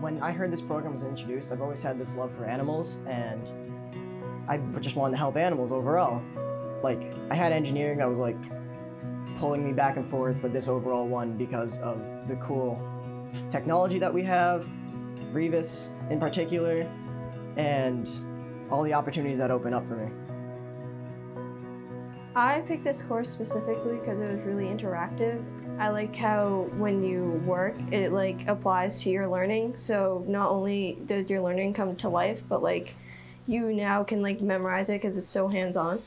When I heard this program was introduced, I've always had this love for animals and I just wanted to help animals overall. Like, I had engineering that was like pulling me back and forth, but this overall one because of the cool technology that we have, Revis in particular, and all the opportunities that open up for me. I picked this course specifically because it was really interactive. I like how when you work, it like applies to your learning. So not only does your learning come to life, but like you now can like memorize it because it's so hands-on.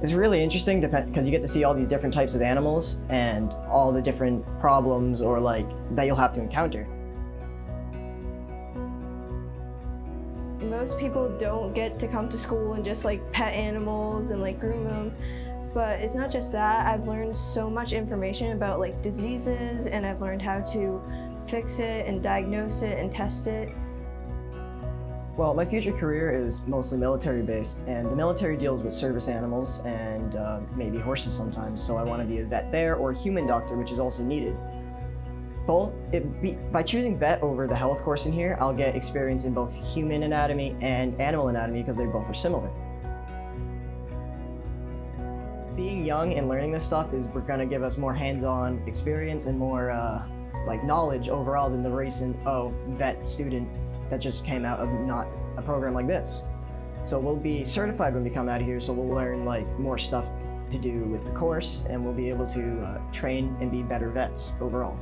It's really interesting because you get to see all these different types of animals and all the different problems or like that you'll have to encounter. Most people don't get to come to school and just like pet animals and like groom them. But it's not just that, I've learned so much information about like diseases and I've learned how to fix it and diagnose it and test it. Well, my future career is mostly military based, and the military deals with service animals and uh, maybe horses sometimes, so I want to be a vet there or a human doctor, which is also needed. Both, be, by choosing vet over the health course in here, I'll get experience in both human anatomy and animal anatomy because they both are similar. Being young and learning this stuff is going to give us more hands-on experience and more uh, like knowledge overall than the recent, oh, vet student that just came out of not a program like this. So we'll be certified when we come out of here, so we'll learn like more stuff to do with the course and we'll be able to uh, train and be better vets overall.